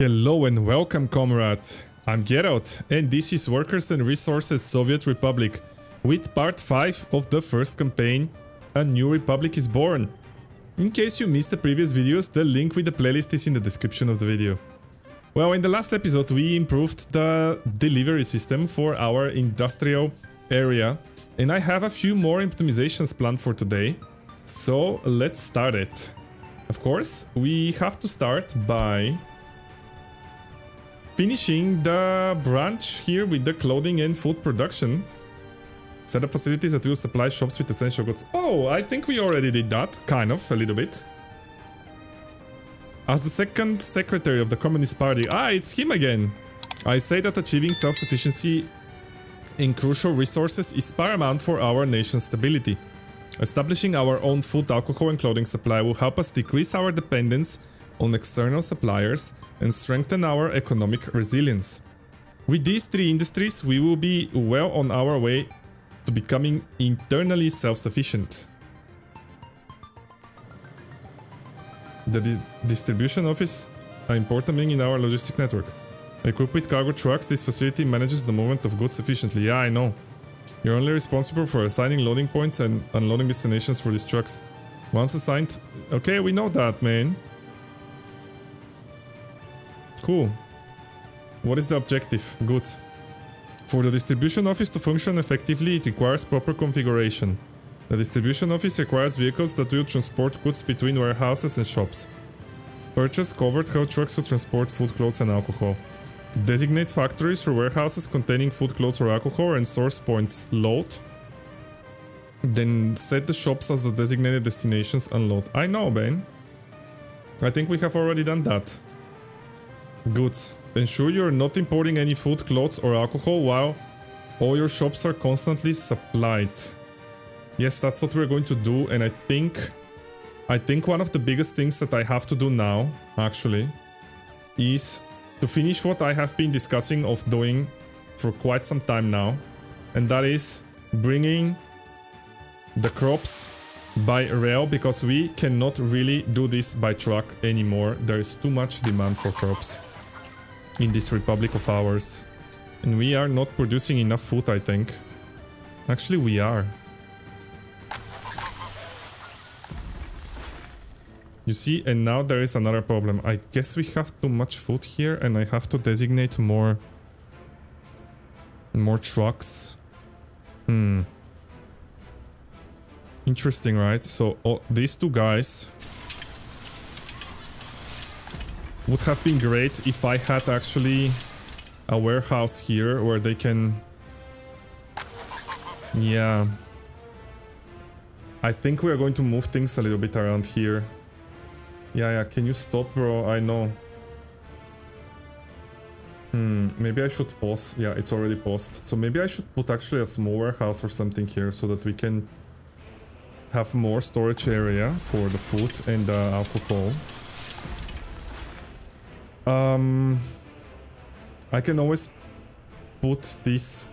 Hello and welcome, comrade. I'm Geralt, and this is Workers and Resources Soviet Republic, with part 5 of the first campaign, A New Republic is Born. In case you missed the previous videos, the link with the playlist is in the description of the video. Well, in the last episode we improved the delivery system for our industrial area, and I have a few more optimizations planned for today, so let's start it. Of course, we have to start by finishing the branch here with the clothing and food production. Set up facilities that will supply shops with essential goods. Oh, I think we already did that, kind of, a little bit. As the second secretary of the Communist Party, ah, it's him again. I say that achieving self-sufficiency in crucial resources is paramount for our nation's stability. Establishing our own food, alcohol and clothing supply will help us decrease our dependence on external suppliers and strengthen our economic resilience. With these three industries, we will be well on our way to becoming internally self-sufficient. The di distribution office are important in our logistic network. Equipped with cargo trucks, this facility manages the movement of goods efficiently. Yeah, I know. You're only responsible for assigning loading points and unloading destinations for these trucks. Once assigned... Okay, we know that, man. Cool. What is the objective? Goods. For the distribution office to function effectively, it requires proper configuration. The distribution office requires vehicles that will transport goods between warehouses and shops. Purchase covered haul trucks to transport food, clothes and alcohol. Designate factories or warehouses containing food, clothes or alcohol and source points load. Then set the shops as the designated destinations unload. I know, Ben. I think we have already done that. Goods. Ensure you're not importing any food, clothes or alcohol while all your shops are constantly supplied. Yes, that's what we're going to do and I think... I think one of the biggest things that I have to do now, actually, is to finish what I have been discussing of doing for quite some time now. And that is bringing the crops by rail because we cannot really do this by truck anymore. There is too much demand for crops in this republic of ours. And we are not producing enough food, I think. Actually, we are. You see, and now there is another problem. I guess we have too much food here and I have to designate more... More trucks. Hmm. Interesting, right? So oh, these two guys would have been great if I had actually a warehouse here where they can... Yeah. I think we are going to move things a little bit around here. Yeah, yeah, can you stop, bro? I know. Hmm, maybe I should pause. Yeah, it's already paused. So maybe I should put actually a small warehouse or something here so that we can have more storage area for the food and the alcohol. Um, I can always put this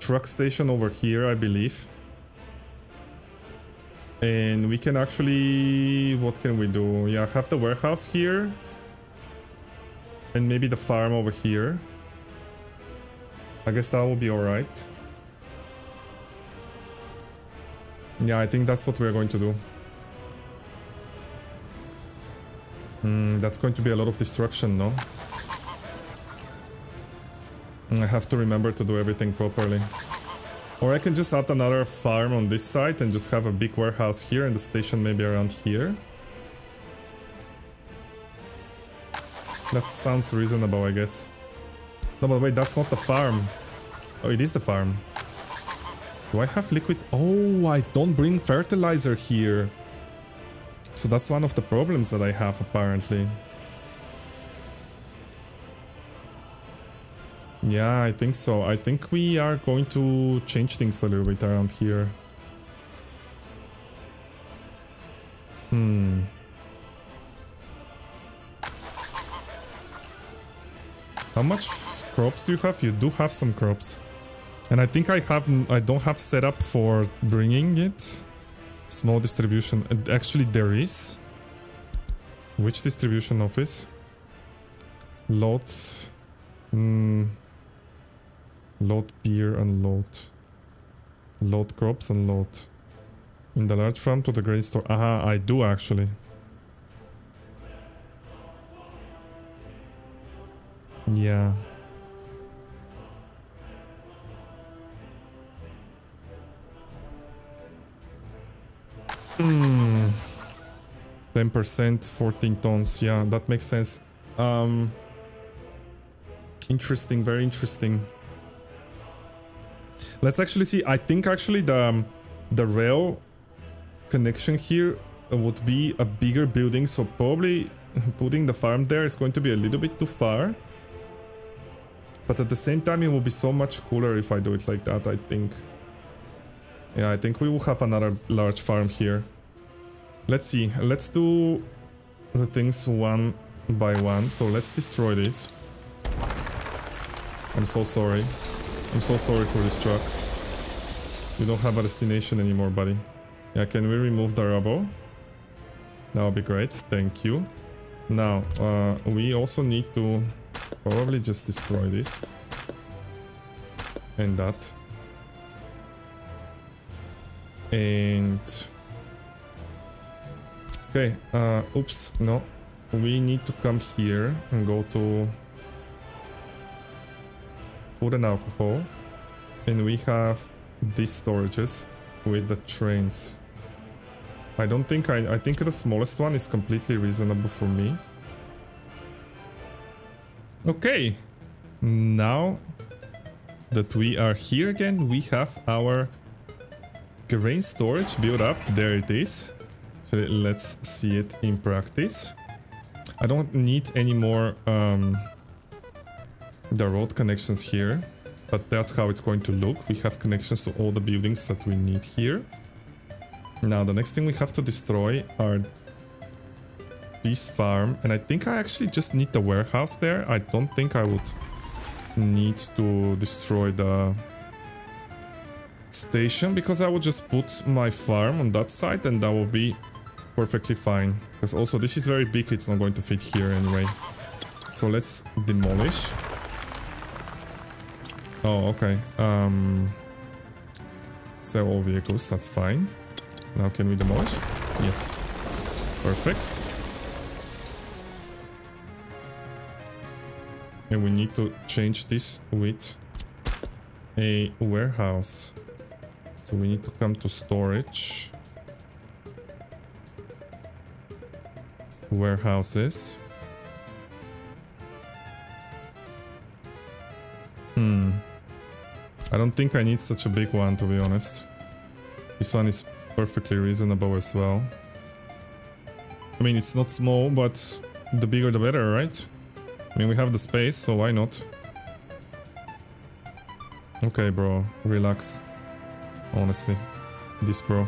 truck station over here, I believe. And we can actually... What can we do? Yeah, have the warehouse here. And maybe the farm over here. I guess that will be alright. Yeah, I think that's what we're going to do. Hmm, that's going to be a lot of destruction, no? I have to remember to do everything properly. Or I can just add another farm on this side and just have a big warehouse here and the station maybe around here. That sounds reasonable, I guess. No, but wait, that's not the farm. Oh, it is the farm. Do I have liquid? Oh, I don't bring fertilizer here. So that's one of the problems that I have, apparently. Yeah, I think so. I think we are going to change things a little bit around here. Hmm. How much crops do you have? You do have some crops. And I think I have I don't have setup for bringing it. Small distribution. Actually, there is. Which distribution office? Load... Mm, load beer and load... Load crops and load... In the large farm to the grain store. Aha, I do actually. Yeah. Hmm. 10%, 14 tons. Yeah, that makes sense. Um, interesting, very interesting. Let's actually see. I think actually the um, the rail connection here would be a bigger building, so probably putting the farm there is going to be a little bit too far. But at the same time, it will be so much cooler if I do it like that, I think. Yeah, I think we will have another large farm here. Let's see. Let's do the things one by one. So let's destroy this. I'm so sorry. I'm so sorry for this truck. You don't have a destination anymore, buddy. Yeah, can we remove the rubble? That would be great. Thank you. Now, uh, we also need to probably just destroy this. And that. And... Okay, uh, oops, no. We need to come here and go to food and alcohol. And we have these storages with the trains. I don't think I, I think the smallest one is completely reasonable for me. Okay, now that we are here again, we have our grain storage built up. There it is. So Let's see it in practice. I don't need any more um, the road connections here, but that's how it's going to look. We have connections to all the buildings that we need here. Now the next thing we have to destroy are this farm and I think I actually just need the warehouse there. I don't think I would need to destroy the station because I would just put my farm on that side and that will be perfectly fine. Because also this is very big, it's not going to fit here anyway. So let's demolish. Oh, okay. Um, sell all vehicles, that's fine. Now can we demolish? Yes. Perfect. And we need to change this with a warehouse. So we need to come to storage. Warehouses. Hmm. I don't think I need such a big one to be honest. This one is perfectly reasonable as well. I mean, it's not small, but the bigger the better, right? I mean, we have the space, so why not? Okay, bro, relax. Honestly, this bro.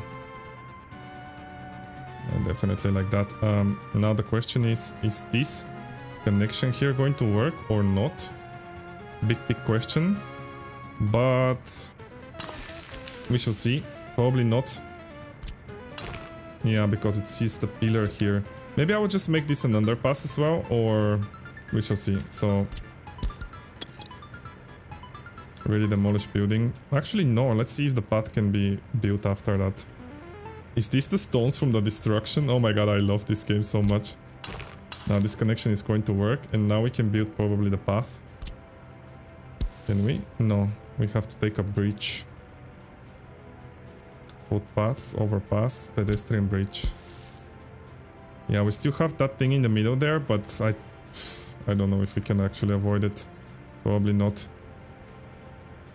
Yeah, definitely like that. Um, now the question is, is this connection here going to work or not? Big, big question. But we shall see. Probably not. Yeah, because it sees the pillar here. Maybe I would just make this an underpass as well, or we shall see. So, really demolish building. Actually, no. Let's see if the path can be built after that. Is this the stones from the destruction? Oh my god, I love this game so much. Now this connection is going to work, and now we can build probably the path. Can we? No, we have to take a bridge footpaths, overpass, pedestrian bridge. Yeah, we still have that thing in the middle there, but I, I don't know if we can actually avoid it. Probably not.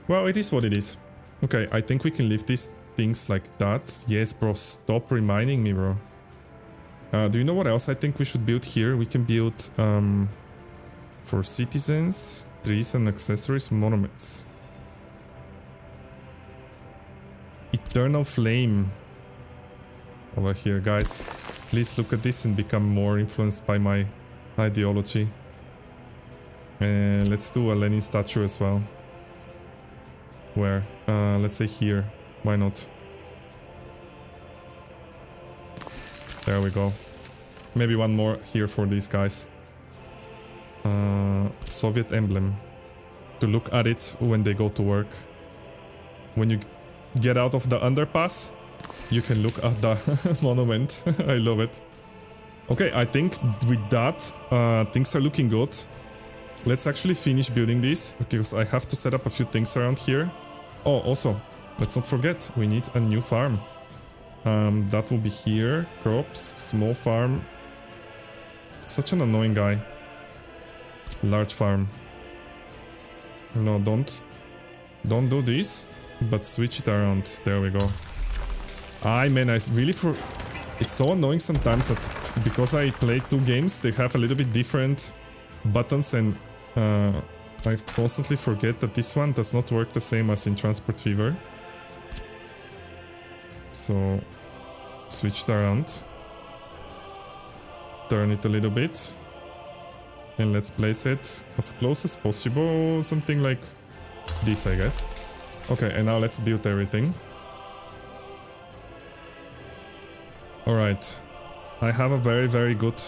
Well, it is what it is. Okay, I think we can leave these things like that. Yes, bro, stop reminding me, bro. Uh, do you know what else I think we should build here? We can build, um, for citizens, trees and accessories, monuments. Eternal Flame. Over here, guys. Please look at this and become more influenced by my ideology. And let's do a Lenin statue as well. Where? Uh, let's say here. Why not? There we go. Maybe one more here for these guys. Uh, Soviet emblem to look at it when they go to work. When you get out of the underpass, you can look at the monument. I love it. Okay, I think with that, uh, things are looking good. Let's actually finish building this, because I have to set up a few things around here. Oh, also, let's not forget, we need a new farm. Um, that will be here, crops, small farm. Such an annoying guy. Large farm. No, don't. Don't do this, but switch it around. There we go. I man, I really for... It's so annoying sometimes that because I play two games, they have a little bit different buttons and uh, I constantly forget that this one does not work the same as in Transport Fever. So, switch it around. Turn it a little bit. And let's place it as close as possible, something like this, I guess. Okay, and now let's build everything. Alright. I have a very, very good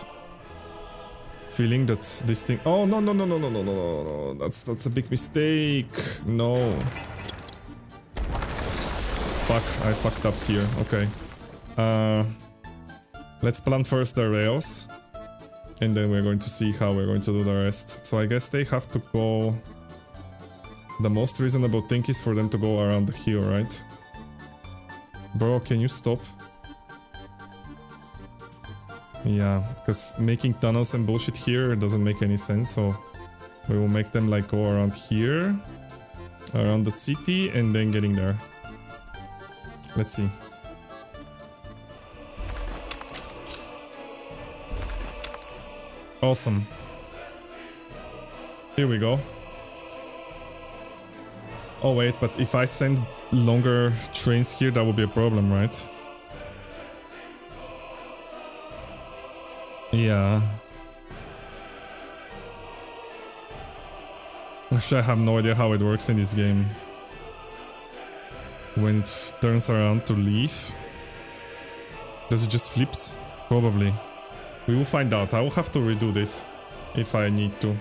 feeling that this thing... Oh, no, no, no, no, no, no, no, no, no. That's, that's a big mistake. No. Fuck, I fucked up here. Okay. Uh, let's plan first the rails. And then we're going to see how we're going to do the rest. So I guess they have to go... The most reasonable thing is for them to go around the hill, right? Bro, can you stop? Yeah, because making tunnels and bullshit here doesn't make any sense, so we will make them like go around here, around the city, and then getting there. Let's see. Awesome. Here we go. Oh wait, but if I send longer trains here, that would be a problem, right? Yeah. Actually, I have no idea how it works in this game. When it turns around to leave. Does it just flips? Probably. We will find out. I will have to redo this. If I need to.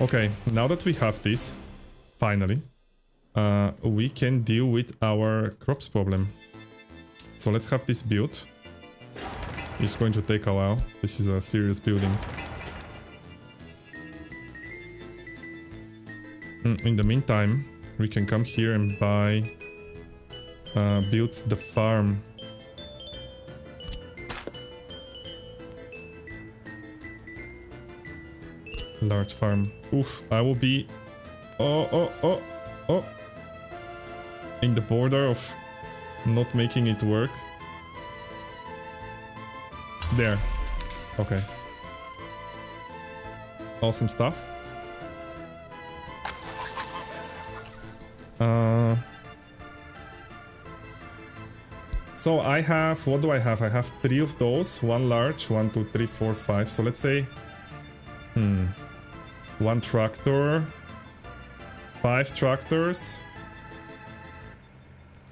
Okay, now that we have this, finally, uh, we can deal with our crops problem. So let's have this built. It's going to take a while. This is a serious building. Mm, in the meantime, we can come here and buy... Uh, build the farm. Large farm. Oof, I will be... Oh, oh, oh, oh. In the border of not making it work. There. Okay. Awesome stuff. Uh, so I have, what do I have? I have three of those, one large, one, two, three, four, five. So let's say, hmm, one tractor, five tractors,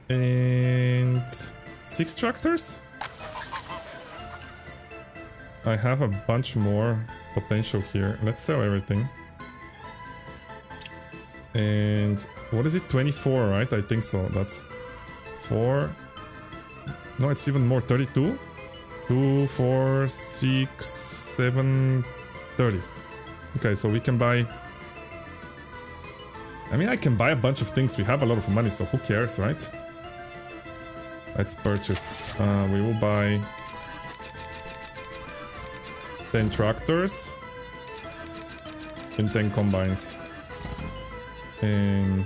and six tractors? I have a bunch more potential here. Let's sell everything. And what is it? 24, right? I think so. That's 4. No, it's even more. 32? 2, 4, 6, 7, 30. Okay, so we can buy... I mean, I can buy a bunch of things. We have a lot of money, so who cares, right? Let's purchase. Uh, we will buy 10 tractors and 10 combines. And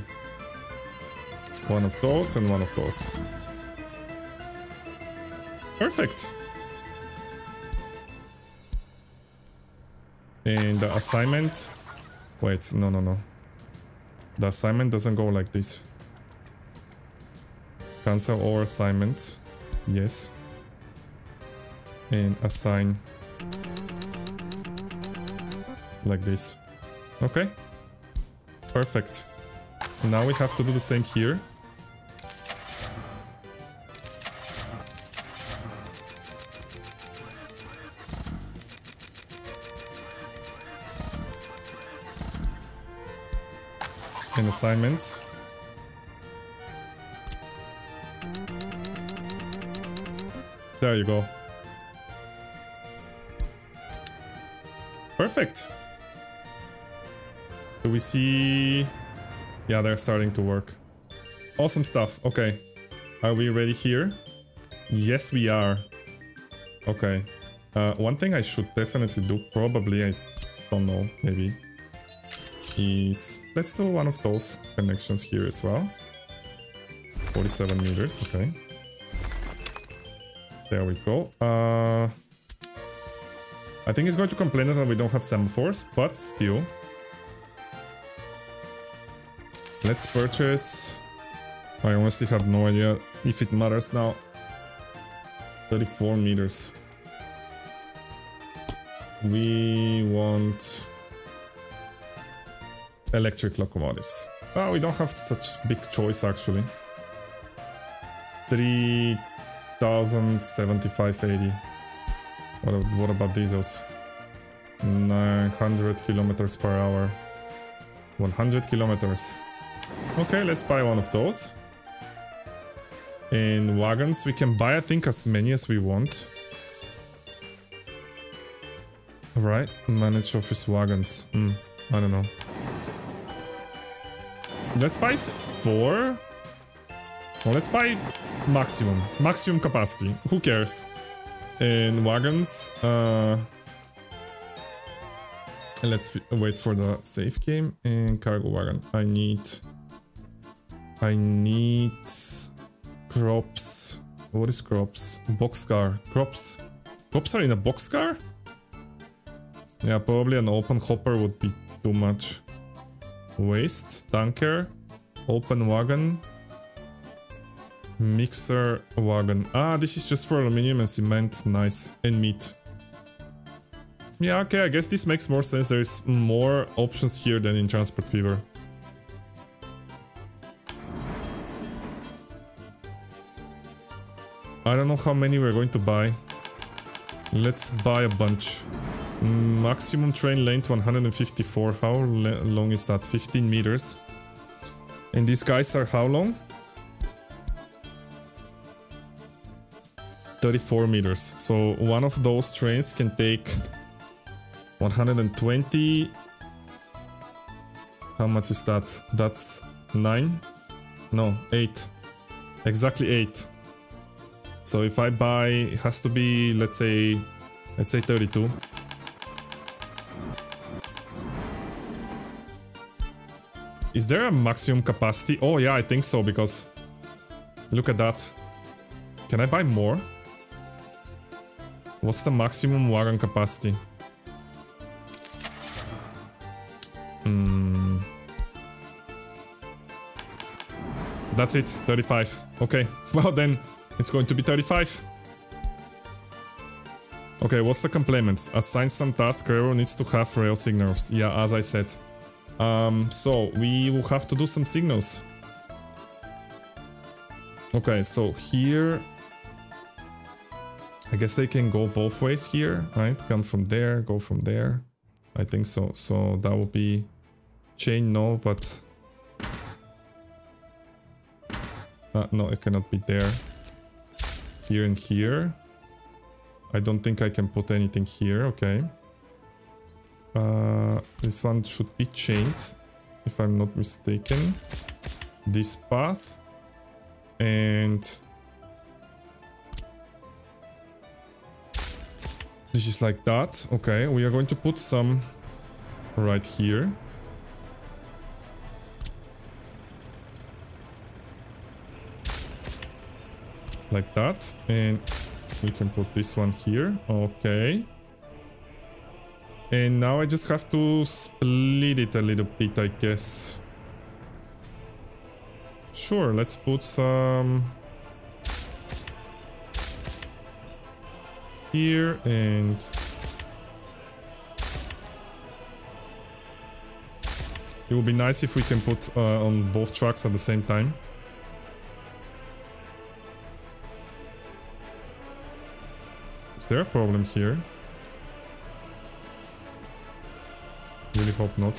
one of those and one of those. Perfect. And the assignment... Wait, no, no, no. The assignment doesn't go like this. Cancel all assignments. Yes. And assign like this. Okay. Perfect. Now we have to do the same here. and assignments. There you go. Perfect. Do we see... Yeah, they're starting to work. Awesome stuff. Okay. Are we ready here? Yes, we are. Okay. Uh, one thing I should definitely do, probably, I don't know, maybe, is... Let's do one of those connections here as well. 47 meters, okay. There we go. Uh, I think he's going to complain that we don't have semaphores, but still. Let's purchase... I honestly have no idea if it matters now. 34 meters. We want... Electric locomotives. Oh, we don't have such big choice actually. 3 1075.80. What, what about diesels? 900 kilometers per hour. 100 kilometers. Okay, let's buy one of those. In wagons, we can buy, I think, as many as we want. Right, manage office wagons. Hmm, I don't know. Let's buy four? Well, let's buy maximum. Maximum capacity. Who cares? In wagons, uh... Let's wait for the safe game. And cargo wagon. I need... I need... Crops. What is crops? Boxcar. Crops. Crops are in a boxcar? Yeah, probably an open hopper would be too much. Waste. Tanker. Open wagon. Mixer wagon. Ah, this is just for aluminium and cement. Nice. And meat. Yeah, okay, I guess this makes more sense. There's more options here than in Transport Fever. I don't know how many we're going to buy. Let's buy a bunch. Mm, maximum train length 154. How long is that? 15 meters. And these guys are how long? 34 meters. So one of those trains can take 120. How much is that? That's 9? No, 8. Exactly 8. So if I buy, it has to be, let's say, let's say 32. Is there a maximum capacity? Oh yeah, I think so, because look at that. Can I buy more? What's the maximum wagon capacity? Hmm. That's it, 35. Okay, well then, it's going to be 35. Okay, what's the complements? Assign some task, railroad needs to have rail signals. Yeah, as I said. Um, so, we will have to do some signals. Okay, so here I guess they can go both ways here, right? Come from there, go from there. I think so. So that will be chain, no, but... Uh, no, it cannot be there. Here and here. I don't think I can put anything here, okay. Uh, this one should be chained, if I'm not mistaken. This path. And This is like that. Okay, we are going to put some right here. Like that. And we can put this one here. Okay. And now I just have to split it a little bit, I guess. Sure, let's put some... here and it would be nice if we can put uh, on both tracks at the same time. their problem here. Really hope not.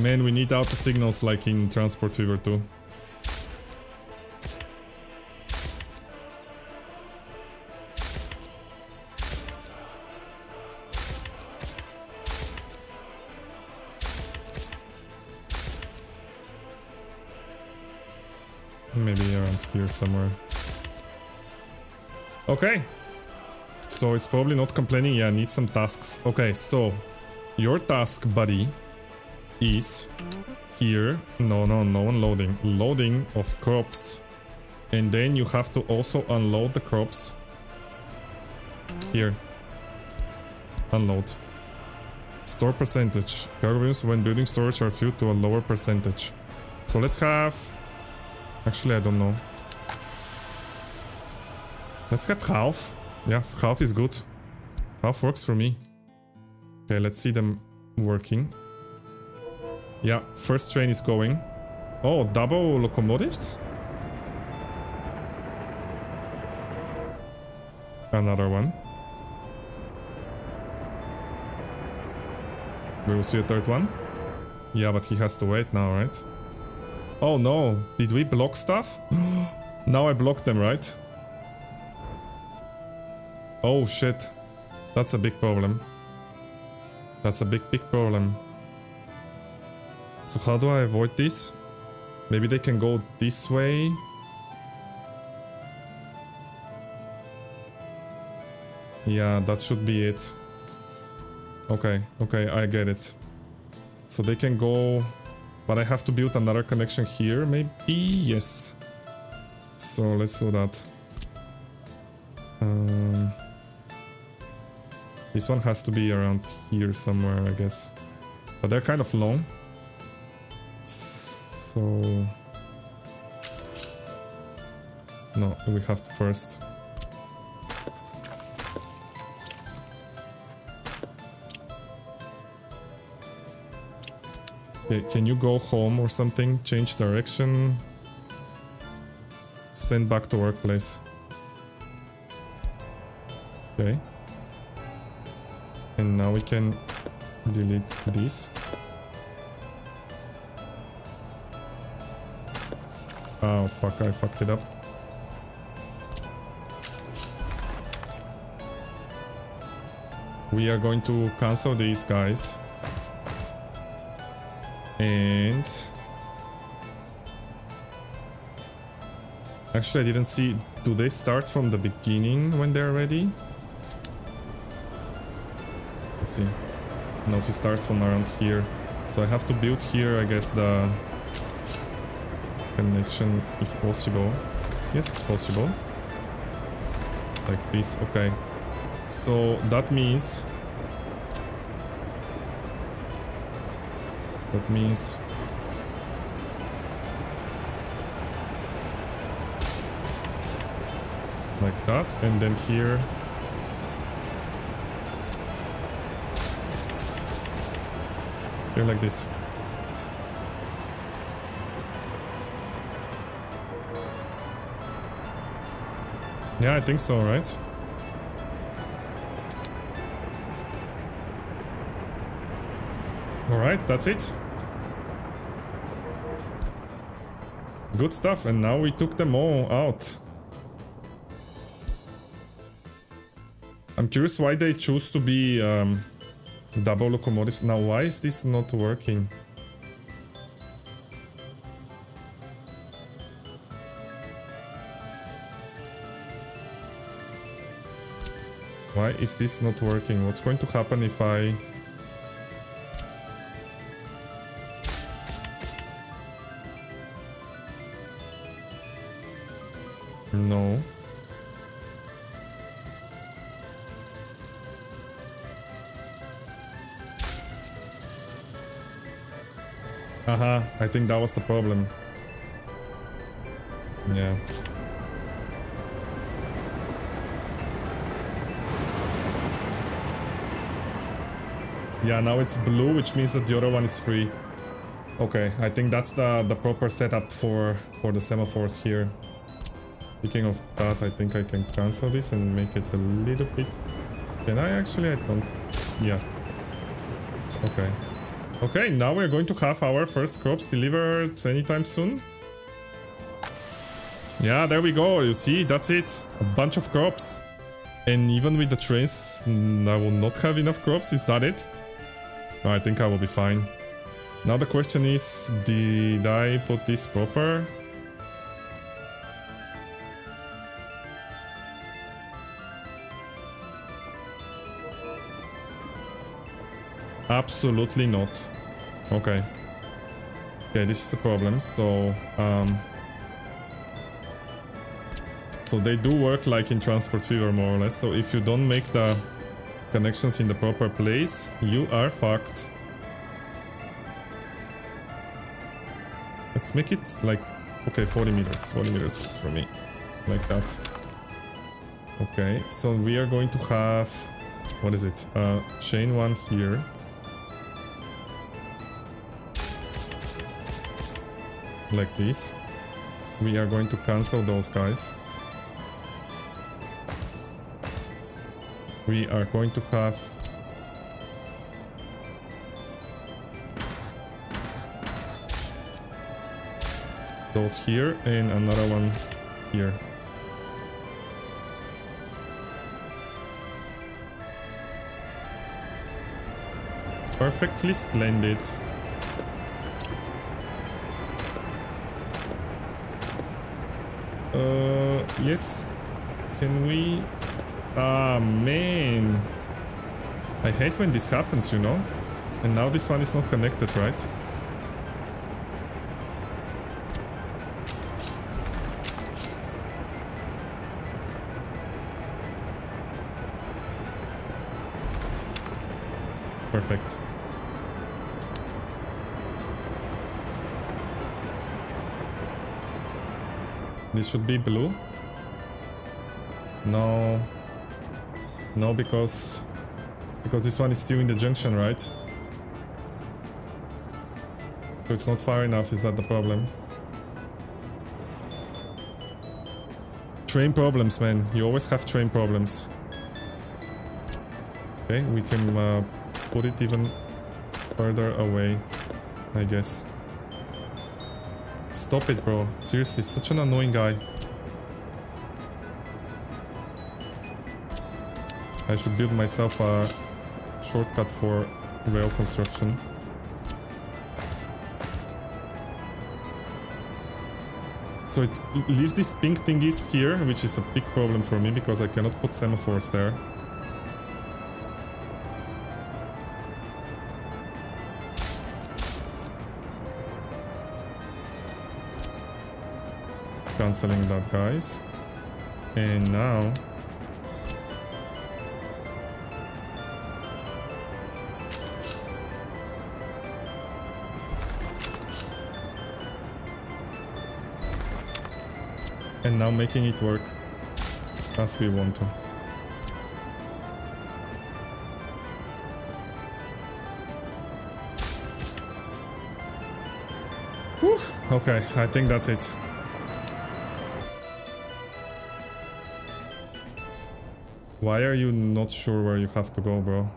Man, we need out the signals like in Transport Fever too. Maybe around here somewhere. Okay. So it's probably not complaining. Yeah, need some tasks. Okay, so your task, buddy, is here. No, no, no unloading. Loading of crops. And then you have to also unload the crops. Here. Unload. Store percentage. Cargo when building storage are filled to a lower percentage. So let's have... Actually, I don't know. Let's get half. Yeah, half is good. Half works for me. Okay, let's see them working. Yeah, first train is going. Oh, double locomotives? Another one. We will see a third one. Yeah, but he has to wait now, right? Oh no, did we block stuff? now I blocked them, right? Oh shit. That's a big problem. That's a big, big problem. So how do I avoid this? Maybe they can go this way. Yeah, that should be it. Okay, okay, I get it. So they can go... But I have to build another connection here, maybe? Yes. So let's do that. Um, this one has to be around here somewhere, I guess. But they're kind of long. So... No, we have to first... can you go home or something? Change direction? Send back to workplace. Okay. And now we can delete this. Oh fuck, I fucked it up. We are going to cancel these guys. And... Actually, I didn't see... Do they start from the beginning when they're ready? Let's see. No, he starts from around here. So I have to build here, I guess, the connection if possible. Yes, it's possible. Like this, okay. So that means That means... Like that, and then here... Here like this. Yeah, I think so, right? Alright, that's it. Good stuff, and now we took them all out. I'm curious why they choose to be um, double locomotives. Now, why is this not working? Why is this not working? What's going to happen if I... I think that was the problem. Yeah. Yeah, now it's blue, which means that the other one is free. Okay, I think that's the, the proper setup for, for the semaphores here. Speaking of that, I think I can cancel this and make it a little bit... Can I actually? I don't... Yeah. Okay. Okay, now we're going to have our first crops delivered anytime soon. Yeah, there we go. You see, that's it. A bunch of crops. And even with the trains, I will not have enough crops. Is that it? I think I will be fine. Now the question is, did I put this proper? Absolutely not. Okay. Okay, this is the problem. So, um, so they do work like in Transport Fever more or less. So if you don't make the connections in the proper place, you are fucked. Let's make it like, okay, 40 meters. 40 meters for me. Like that. Okay, so we are going to have, what is it? Uh, chain one here. Like this. We are going to cancel those guys. We are going to have those here and another one here. Perfectly splendid. Uh, yes. Can we... Ah, man. I hate when this happens, you know? And now this one is not connected, right? Perfect. This should be blue. No. No, because... Because this one is still in the junction, right? So it's not far enough, is that the problem? Train problems, man. You always have train problems. Okay, we can uh, put it even further away, I guess. Stop it, bro. Seriously, such an annoying guy. I should build myself a shortcut for rail construction. So it leaves these pink thingies here, which is a big problem for me because I cannot put semaphores there. Cancelling that guys and now and now making it work as we want to. Okay I think that's it Why are you not sure where you have to go, bro?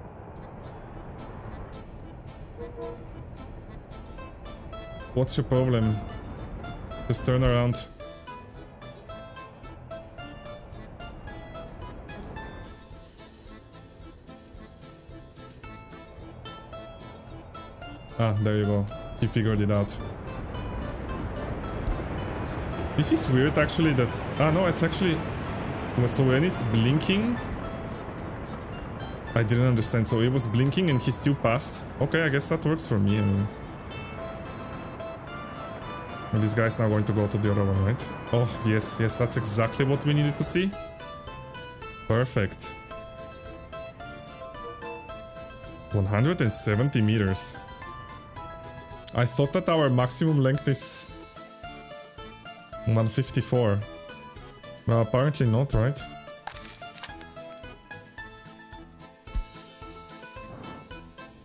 What's your problem? Just turn around. Ah, there you go. He figured it out. This is weird actually that... Ah no, it's actually... So when it's blinking, I didn't understand. So it was blinking and he still passed. Okay, I guess that works for me. I mean... And this guy's now going to go to the other one, right? Oh, yes, yes, that's exactly what we needed to see. Perfect. 170 meters. I thought that our maximum length is 154. Well, apparently not, right?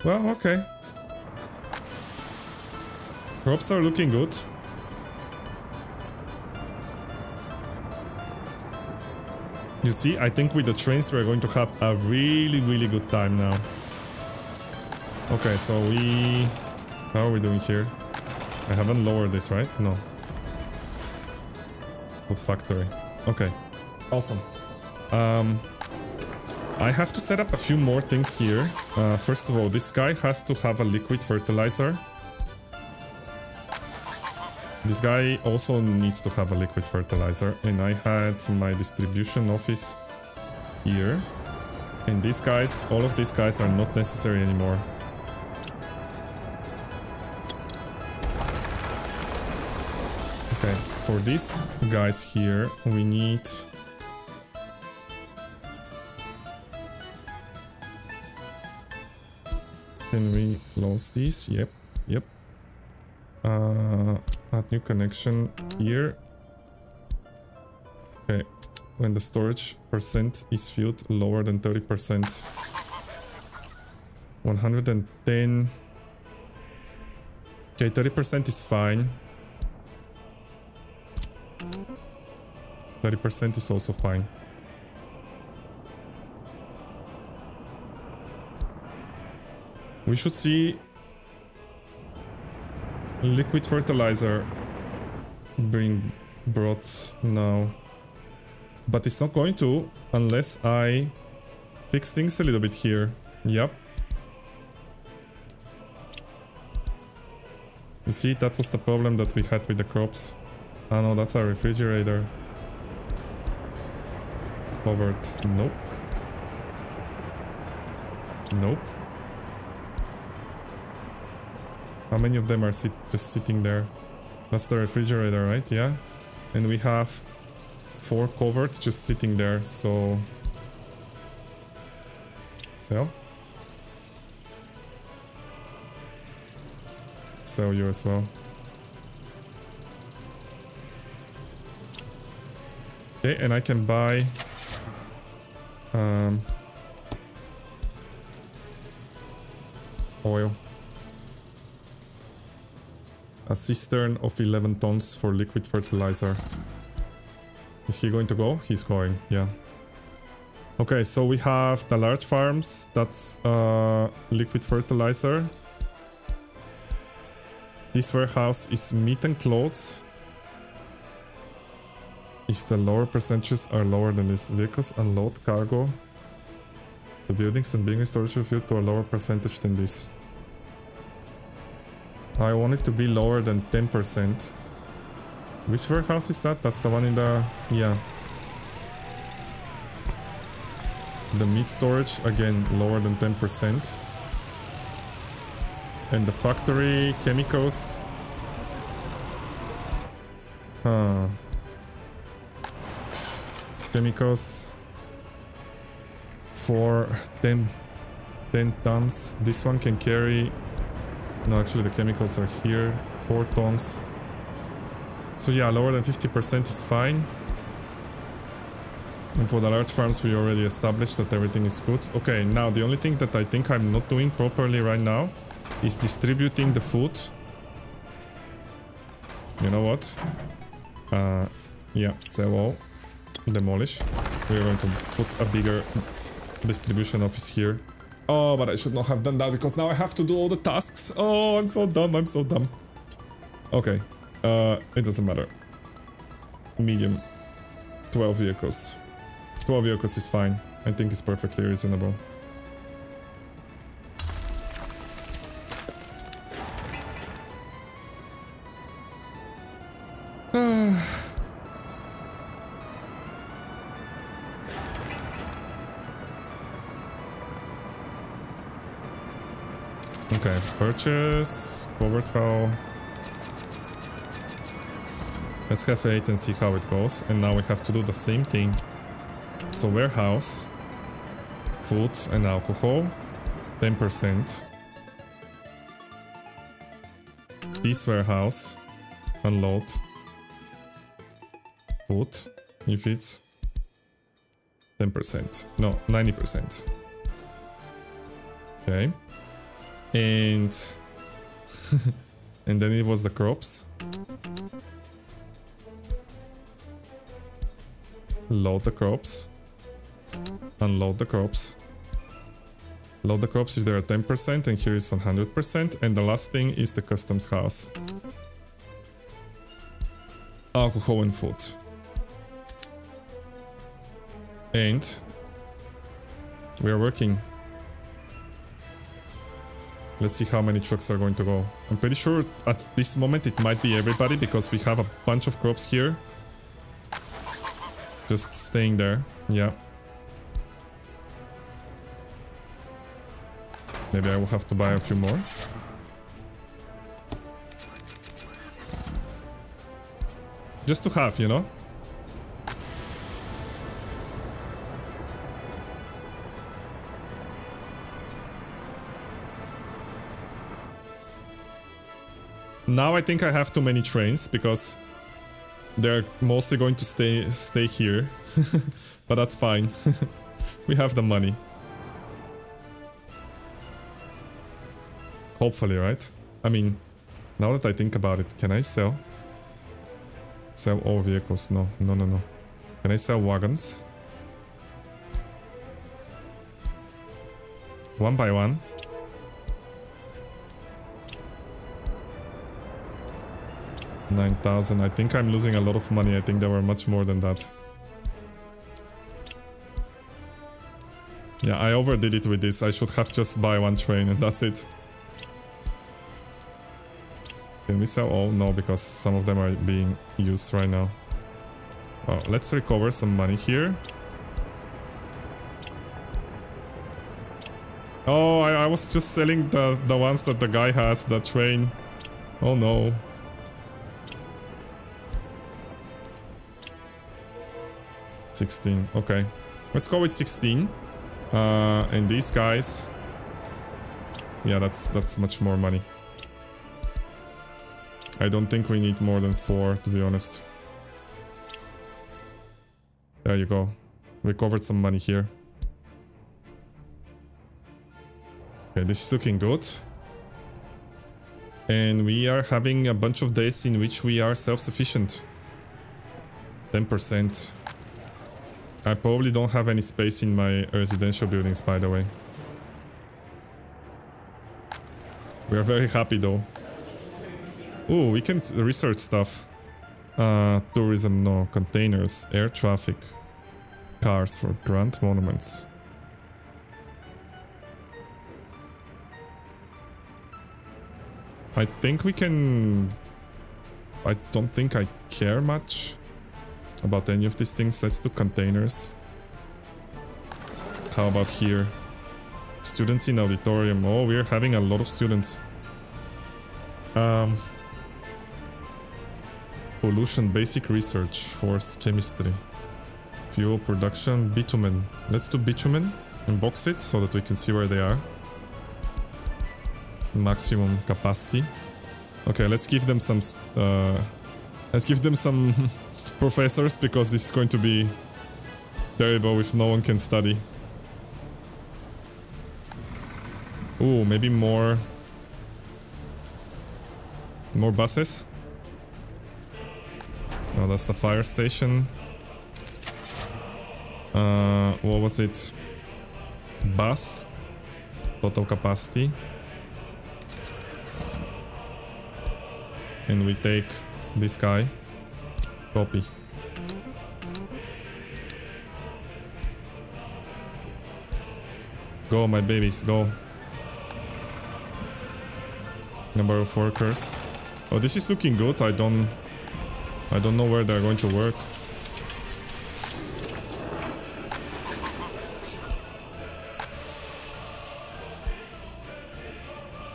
Well, okay. Crops are looking good. You see, I think with the trains we're going to have a really, really good time now. Okay, so we How are we doing here? I haven't lowered this, right? No. Food factory. Okay. Awesome. Um, I have to set up a few more things here. Uh, first of all, this guy has to have a liquid fertilizer. This guy also needs to have a liquid fertilizer. And I had my distribution office here. And these guys, all of these guys are not necessary anymore. Okay, for these guys here, we need... Can we close these? Yep, yep. Uh, add new connection here. Okay, when the storage percent is filled lower than 30%. 110. Okay, 30% is fine. 30% is also fine. We should see liquid fertilizer being brought now. But it's not going to unless I fix things a little bit here. Yep. You see, that was the problem that we had with the crops. Oh no, that's a refrigerator. Covered. Nope. Nope. How many of them are sit just sitting there? That's the refrigerator, right? Yeah. And we have four coverts just sitting there, so... Sell? Sell you as well. Okay, and I can buy... Um, oil. A cistern of 11 tons for liquid fertilizer. Is he going to go? He's going, yeah. Okay, so we have the large farms. That's uh, liquid fertilizer. This warehouse is meat and clothes. If the lower percentages are lower than this, vehicles unload cargo. The buildings and being storage filled to a lower percentage than this. I want it to be lower than 10%. Which warehouse is that? That's the one in the... yeah. The meat storage, again, lower than 10%. And the factory chemicals... Huh. Chemicals... For 10, 10 tons. This one can carry... No, actually the chemicals are here. 4 tons. So yeah, lower than 50% is fine. And for the large farms, we already established that everything is good. Okay, now the only thing that I think I'm not doing properly right now is distributing the food. You know what? Uh, yeah, sell all. Demolish. We're going to put a bigger distribution office here. Oh, but I should not have done that because now I have to do all the tasks. Oh, I'm so dumb, I'm so dumb. Okay, uh, it doesn't matter. Medium. 12 vehicles. 12 vehicles is fine. I think it's perfectly reasonable. Purchase, covered how Let's have 8 and see how it goes. And now we have to do the same thing. So warehouse, food and alcohol, 10%. This warehouse, unload, food, if it's 10%, no, 90%. Okay. And, and then it was the crops. Load the crops. Unload the crops. Load the crops if they are 10% and here is 100%. And the last thing is the customs house. Alcohol and food. And we are working. Let's see how many trucks are going to go. I'm pretty sure at this moment it might be everybody because we have a bunch of crops here. Just staying there. Yeah. Maybe I will have to buy a few more. Just to have, you know? Now I think I have too many trains because they're mostly going to stay stay here. but that's fine. we have the money. Hopefully, right? I mean, now that I think about it, can I sell? Sell all vehicles? No, no, no, no. Can I sell wagons? One by one. Nine thousand. I think I'm losing a lot of money. I think there were much more than that. Yeah, I overdid it with this. I should have just buy one train and that's it. Can we sell all? No, because some of them are being used right now. Well, let's recover some money here. Oh, I, I was just selling the, the ones that the guy has, the train. Oh no. Sixteen. Okay, let's go with sixteen. Uh, and these guys. Yeah, that's that's much more money. I don't think we need more than four, to be honest. There you go. We covered some money here. Okay, this is looking good. And we are having a bunch of days in which we are self-sufficient. 10%. I probably don't have any space in my residential buildings, by the way. We are very happy though. Oh, we can research stuff. Uh, tourism, no. Containers, air traffic. Cars for grand monuments. I think we can... I don't think I care much about any of these things. Let's do containers. How about here? Students in auditorium. Oh, we're having a lot of students. Um, Pollution, basic research, forced chemistry. Fuel production, bitumen. Let's do bitumen and box it so that we can see where they are. Maximum capacity. Okay, let's give them some... Uh, let's give them some professors because this is going to be terrible if no one can study. Ooh, maybe more... More buses? No, that's the fire station. Uh, what was it? Bus. Total capacity. And we take this guy. Copy. Go, my babies, go. Number of workers. Oh, this is looking good. I don't... I don't know where they're going to work.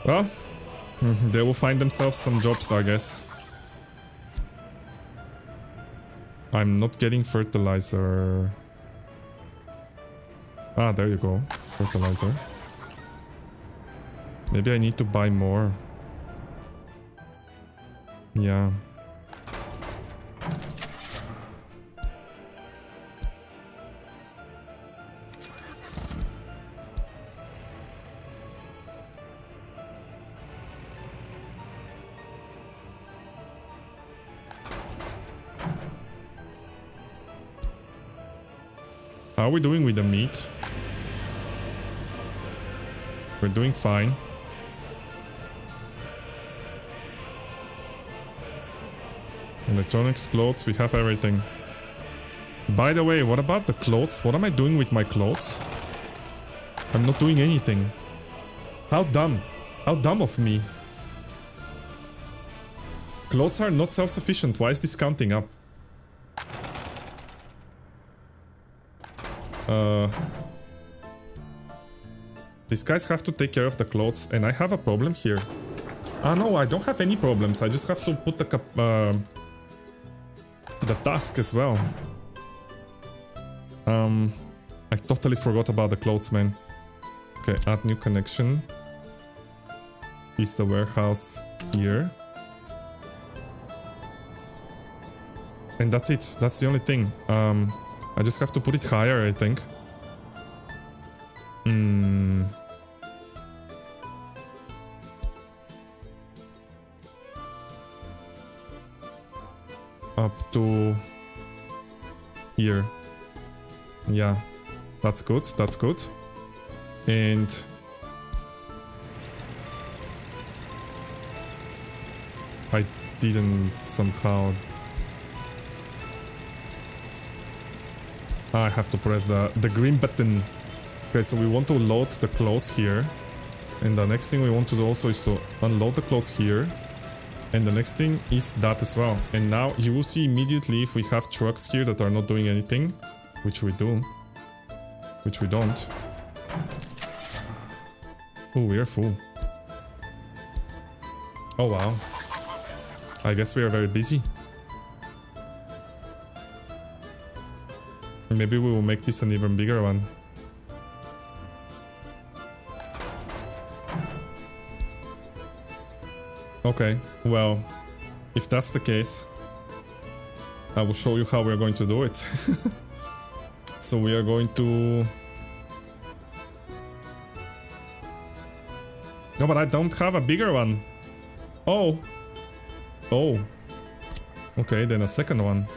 Well, they will find themselves some jobs, I guess. I'm not getting fertilizer. Ah, there you go. Fertilizer. Maybe I need to buy more. Yeah. How are we doing with the meat? We're doing fine. Electronics, clothes, we have everything. By the way, what about the clothes? What am I doing with my clothes? I'm not doing anything. How dumb. How dumb of me. Clothes are not self-sufficient. Why is this counting up? Uh, these guys have to take care of the clothes and I have a problem here. Ah no, I don't have any problems. I just have to put the, uh, the task as well. Um, I totally forgot about the clothes, man. Okay, add new connection. Is the warehouse here? And that's it. That's the only thing. Um, I just have to put it higher, I think. Hmm. Up to here. Yeah, that's good, that's good. And I didn't somehow I have to press the, the green button. Okay, so we want to load the clothes here. And the next thing we want to do also is to unload the clothes here. And the next thing is that as well. And now you will see immediately if we have trucks here that are not doing anything. Which we do. Which we don't. Oh, we are full. Oh wow. I guess we are very busy. Maybe we will make this an even bigger one. Okay, well, if that's the case, I will show you how we're going to do it. so we are going to... No, but I don't have a bigger one. Oh. Oh. Okay, then a second one.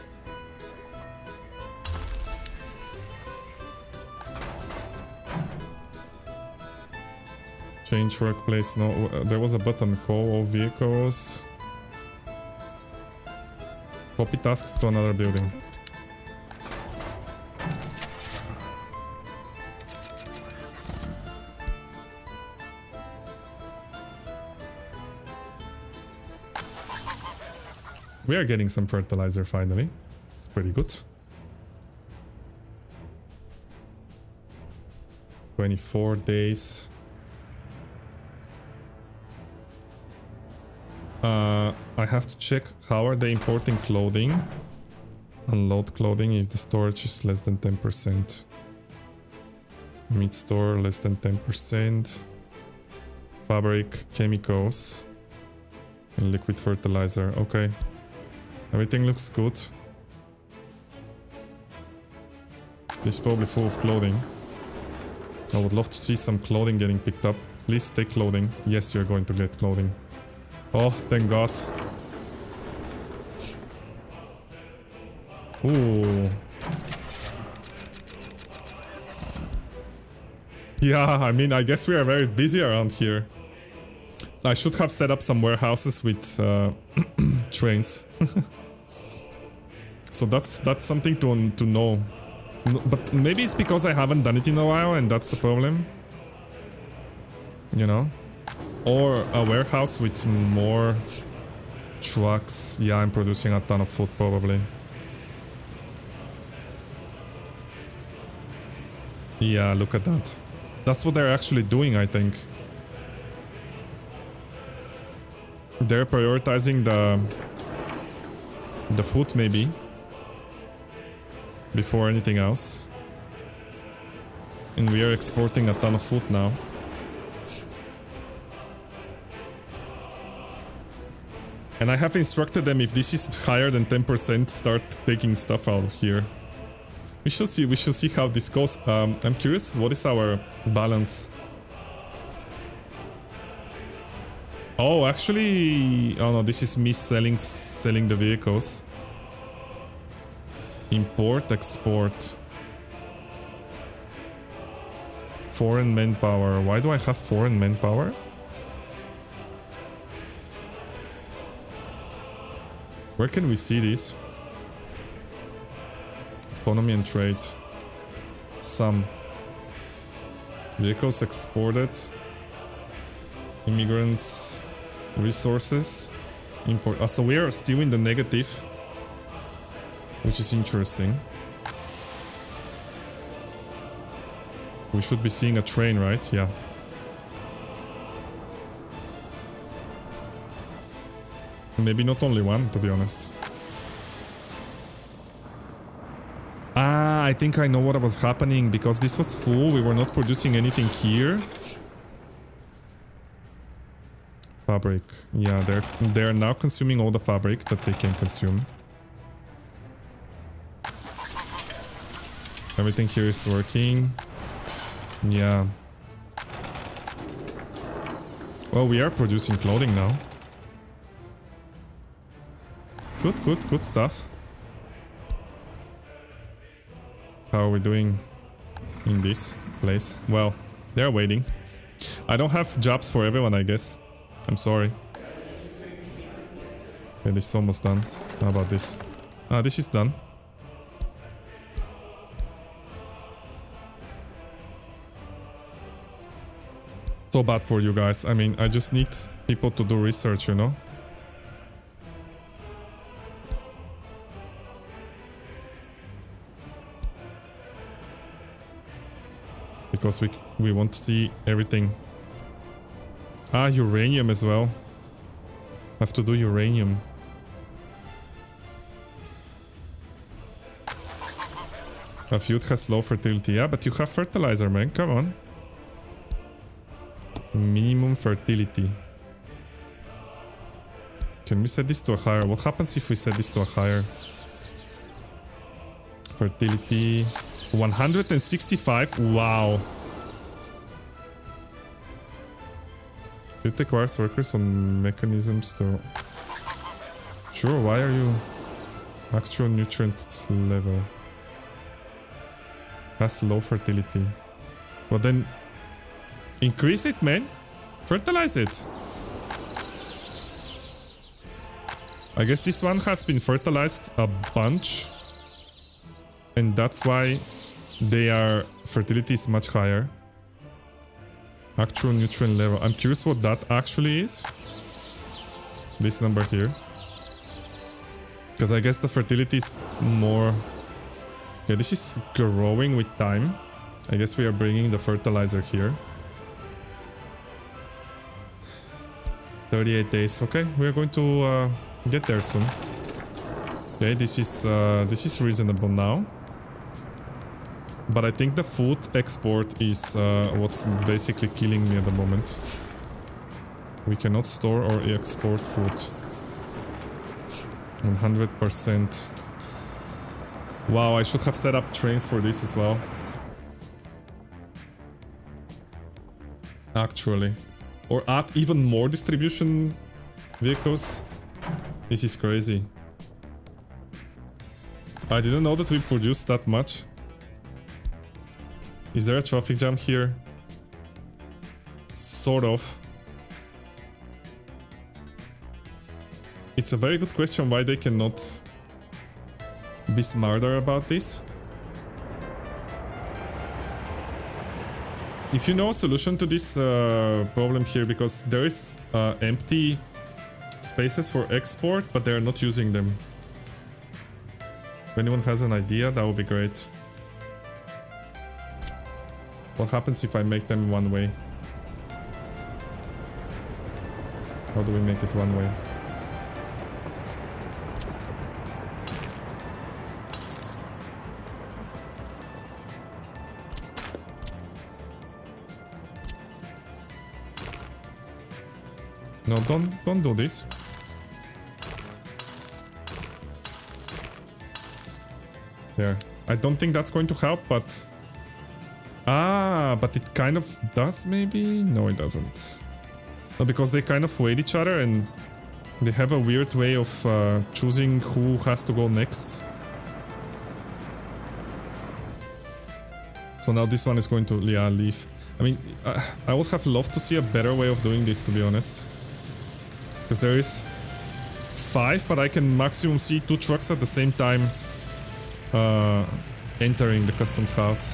Change workplace. No, uh, there was a button. Call all vehicles. Copy tasks to another building. We are getting some fertilizer finally. It's pretty good. 24 days. Uh, I have to check how are they importing clothing. Unload clothing if the storage is less than 10%. Meat store less than 10%. Fabric, chemicals. And liquid fertilizer. Okay. Everything looks good. This is probably full of clothing. I would love to see some clothing getting picked up. Please take clothing. Yes, you're going to get clothing. Oh, thank God. Ooh. Yeah, I mean, I guess we are very busy around here. I should have set up some warehouses with uh, trains. so that's that's something to to know. But maybe it's because I haven't done it in a while and that's the problem. You know? Or a warehouse with more trucks. Yeah, I'm producing a ton of food probably. Yeah, look at that. That's what they're actually doing, I think. They're prioritizing the the food maybe before anything else. And we are exporting a ton of food now. And I have instructed them if this is higher than 10% start taking stuff out of here. We should see, we shall see how this goes. Um, I'm curious, what is our balance? Oh, actually... Oh no, this is me selling, selling the vehicles. Import, export. Foreign manpower. Why do I have foreign manpower? Where can we see this? Economy and trade. Some. Vehicles exported. Immigrants. Resources. Import. Uh, so we are still in the negative. Which is interesting. We should be seeing a train, right? Yeah. Maybe not only one, to be honest. Ah, I think I know what was happening because this was full. We were not producing anything here. Fabric. Yeah, they're they're now consuming all the fabric that they can consume. Everything here is working. Yeah. Well, we are producing clothing now. Good, good, good stuff. How are we doing in this place? Well, they're waiting. I don't have jobs for everyone, I guess. I'm sorry. Okay, this is almost done. How about this? Ah, this is done. So bad for you guys. I mean, I just need people to do research, you know? Because we, we want to see everything. Ah, uranium as well. Have to do uranium. A feud has low fertility. Yeah, but you have fertilizer, man. Come on. Minimum fertility. Can we set this to a higher? What happens if we set this to a higher? Fertility 165. Wow. It requires workers on mechanisms to... Sure, why are you... Actual nutrient level. Has low fertility. Well then... Increase it, man. Fertilize it. I guess this one has been fertilized a bunch. And that's why they are fertility is much higher. Actual nutrient level. I'm curious what that actually is. This number here. Because I guess the fertility is more... Okay, this is growing with time. I guess we are bringing the fertilizer here. 38 days. Okay, we are going to uh, get there soon. Okay, this is uh, this is reasonable now. But I think the food export is uh, what's basically killing me at the moment. We cannot store or export food. 100%. Wow, I should have set up trains for this as well. Actually. Or add even more distribution vehicles. This is crazy. I didn't know that we produced that much. Is there a traffic jam here? Sort of. It's a very good question why they cannot be smarter about this. If you know a solution to this uh, problem here, because there is uh, empty spaces for export, but they're not using them. If anyone has an idea, that would be great. What happens if I make them one way? How do we make it one way? No, don't don't do this. There. I don't think that's going to help, but... Ah, but it kind of does maybe? No, it doesn't. No, because they kind of wait each other and they have a weird way of uh, choosing who has to go next. So now this one is going to, yeah, leave. I mean, I, I would have loved to see a better way of doing this, to be honest. Because there is five, but I can maximum see two trucks at the same time uh, entering the customs house.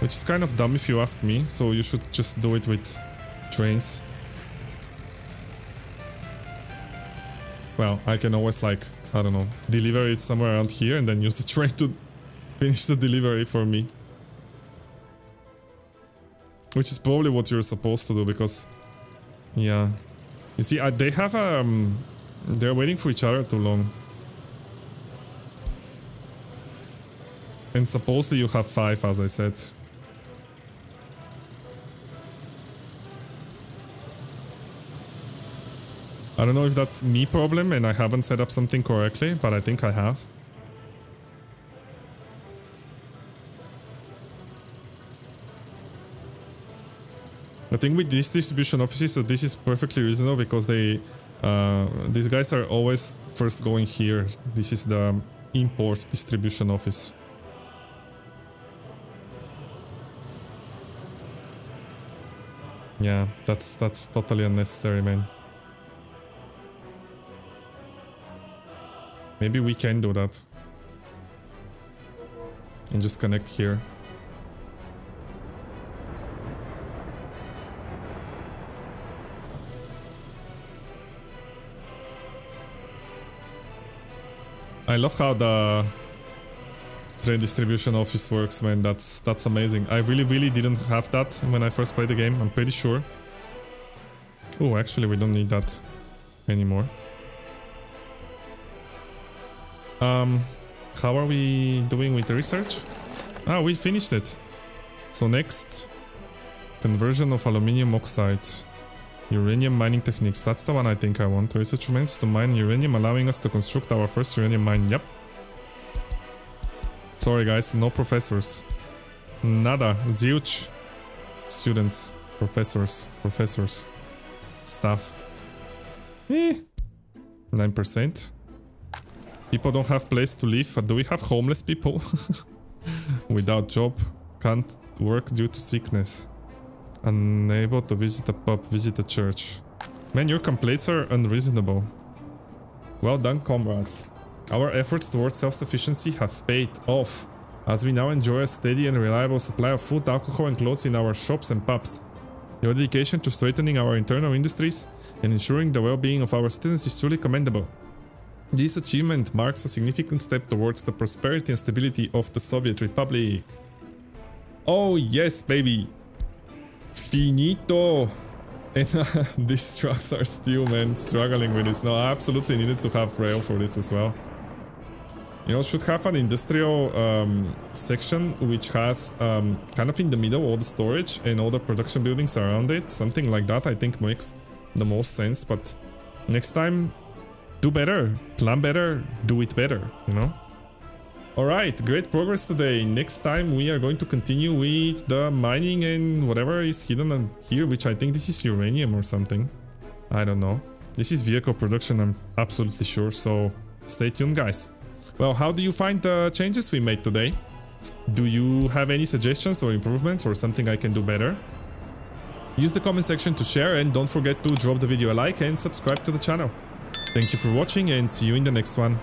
Which is kind of dumb if you ask me, so you should just do it with trains. Well, I can always like, I don't know, deliver it somewhere around here and then use the train to finish the delivery for me. Which is probably what you're supposed to do because, yeah. You see, I, they have um, they're waiting for each other too long. And supposedly you have five, as I said. I don't know if that's me problem and I haven't set up something correctly, but I think I have. The thing with these distribution offices, so this is perfectly reasonable because they, uh, these guys are always first going here. This is the import distribution office. Yeah, that's that's totally unnecessary, man. Maybe we can do that. And just connect here. I love how the train distribution office works, man. That's that's amazing. I really, really didn't have that when I first played the game. I'm pretty sure. Oh, actually, we don't need that anymore. Um, how are we doing with the research? Ah, we finished it. So next, conversion of aluminium oxide. Uranium mining techniques. That's the one I think I want. Research remains to mine uranium, allowing us to construct our first uranium mine. Yep. Sorry guys, no professors. Nada. Zilch. Students. Professors. Professors. Staff. Eh. 9%. People don't have place to live. Do we have homeless people? Without job. Can't work due to sickness. Unable to visit a pub, visit a church. Man, your complaints are unreasonable. Well done, comrades. Our efforts towards self-sufficiency have paid off, as we now enjoy a steady and reliable supply of food, alcohol and clothes in our shops and pubs. Your dedication to strengthening our internal industries and ensuring the well-being of our citizens is truly commendable. This achievement marks a significant step towards the prosperity and stability of the Soviet Republic. Oh yes, baby! Finito! And uh, these trucks are still, man, struggling with this. No, I absolutely needed to have rail for this as well. You know, should have an industrial um, section which has um, kind of in the middle all the storage and all the production buildings around it. Something like that I think makes the most sense. But next time, do better, plan better, do it better, you know? Alright, great progress today. Next time we are going to continue with the mining and whatever is hidden here, which I think this is uranium or something. I don't know. This is vehicle production, I'm absolutely sure, so stay tuned guys. Well, how do you find the changes we made today? Do you have any suggestions or improvements or something I can do better? Use the comment section to share and don't forget to drop the video a like and subscribe to the channel. Thank you for watching and see you in the next one.